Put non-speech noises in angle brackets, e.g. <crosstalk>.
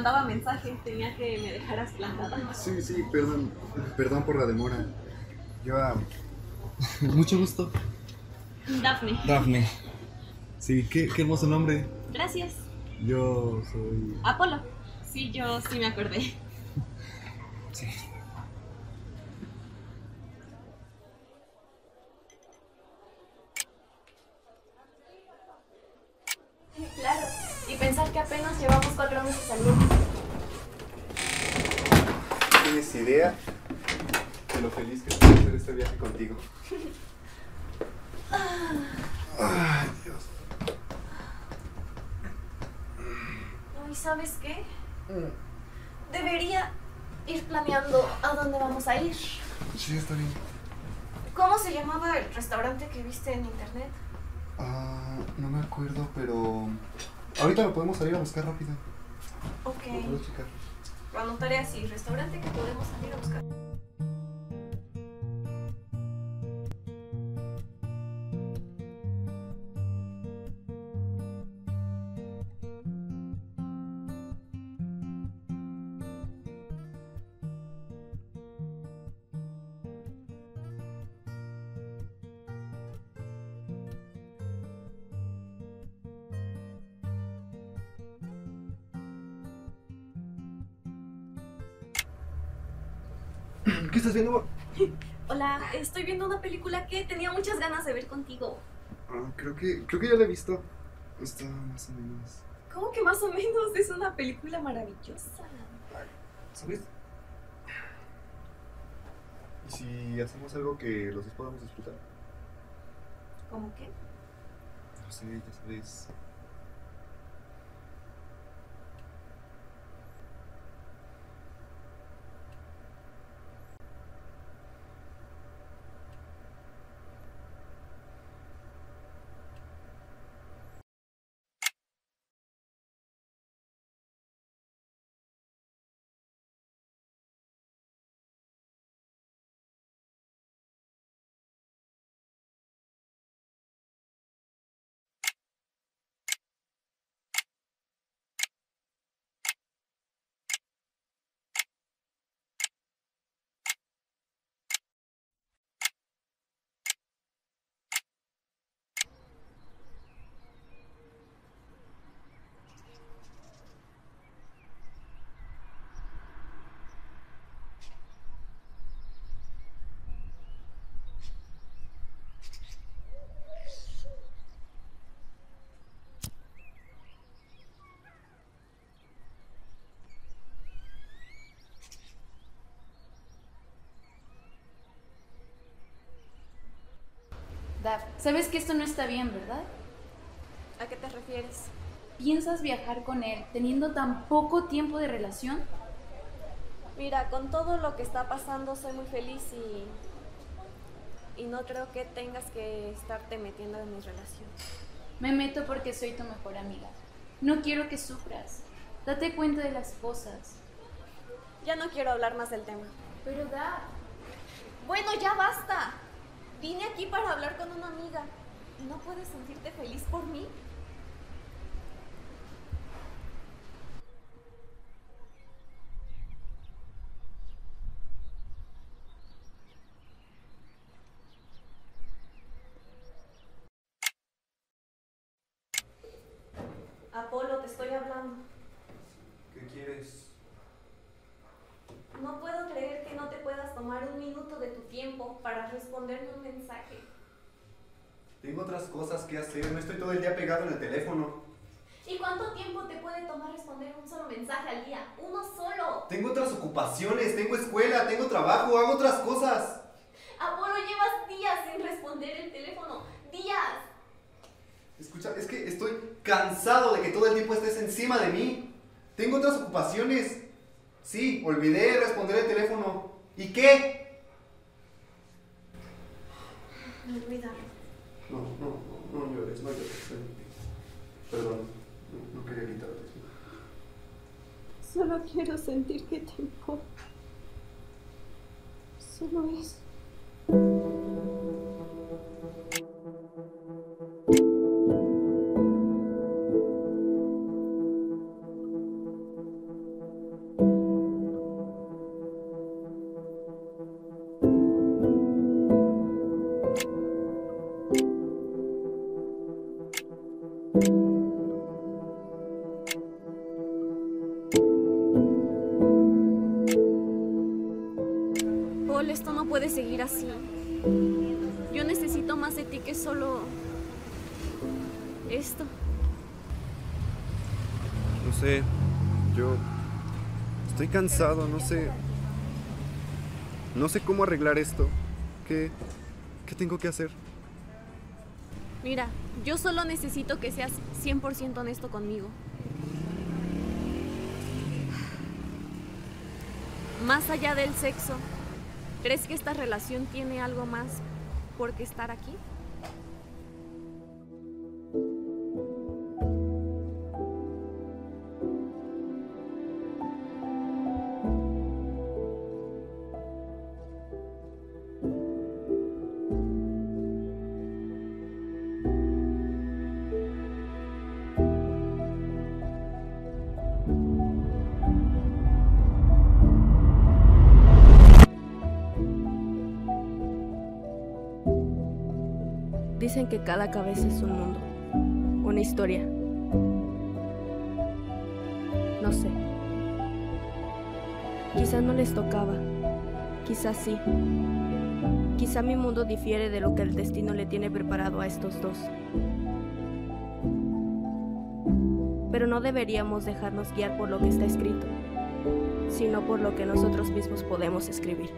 mandaba mensaje, tenía que me dejaras plantada. Sí, sí, perdón. Perdón por la demora. Yo a... <laughs> Mucho gusto. Dafne. Dafne. Sí, qué, qué hermoso nombre. Gracias. Yo soy... Apolo. Sí, yo sí me acordé. <laughs> Sí. Claro, y pensar que apenas llevamos cuatro meses al grupo. ¿Tienes idea de lo feliz que estoy hacer este viaje contigo? Ay, Dios. ¿Y sabes qué? Debería ir planeando a dónde vamos a ir. Sí, está bien. ¿Cómo se llamaba el restaurante que viste en internet? Ah, no me acuerdo, pero... Ahorita lo podemos salir a buscar rápido. Ok. Lo checar. Anotaré así, restaurante que podemos salir a buscar. ¿Qué estás viendo? Hola, estoy viendo una película que tenía muchas ganas de ver contigo. Ah, creo que, creo que ya la he visto. Está más o menos... ¿Cómo que más o menos? Es una película maravillosa. ¿Sabes? ¿Y si hacemos algo que los dos podamos disfrutar? ¿Cómo qué? No sé, ya sabes. Daf, sabes que esto no está bien, ¿verdad? ¿A qué te refieres? ¿Piensas viajar con él teniendo tan poco tiempo de relación? Mira, con todo lo que está pasando soy muy feliz y, y no creo que tengas que estarte metiendo en mi relación. Me meto porque soy tu mejor amiga. No quiero que sufras. Date cuenta de las cosas. Ya no quiero hablar más del tema. Pero Daf, Bueno, ya basta. Vine aquí para hablar con una amiga. ¿Y no puedes sentirte feliz por mí? Apolo, te estoy hablando. ¿Qué quieres? No puedo creer que no te puedas tomar un minuto de tu tiempo para responderme un mensaje. Tengo otras cosas que hacer, no estoy todo el día pegado en el teléfono. ¿Y cuánto tiempo te puede tomar responder un solo mensaje al día? Uno solo. Tengo otras ocupaciones, tengo escuela, tengo trabajo, hago otras cosas. Apolo, llevas días sin responder el teléfono. Días. Escucha, es que estoy cansado de que todo el tiempo estés encima de mí. Tengo otras ocupaciones. Sí, olvidé responder el teléfono. ¿Y qué? Olvídalo. No, no, no, no llores, no llores. Perdón, no, no quería quitarte. Solo quiero sentir que te importa. Solo eso. Yo necesito más de ti que solo esto. No sé, yo estoy cansado, no sé. No sé cómo arreglar esto. ¿Qué, qué tengo que hacer? Mira, yo solo necesito que seas 100% honesto conmigo. Más allá del sexo, ¿crees que esta relación tiene algo más por qué estar aquí? Dicen que cada cabeza es un mundo, una historia. No sé. Quizá no les tocaba, quizá sí. Quizá mi mundo difiere de lo que el destino le tiene preparado a estos dos. Pero no deberíamos dejarnos guiar por lo que está escrito, sino por lo que nosotros mismos podemos escribir.